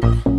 Bye.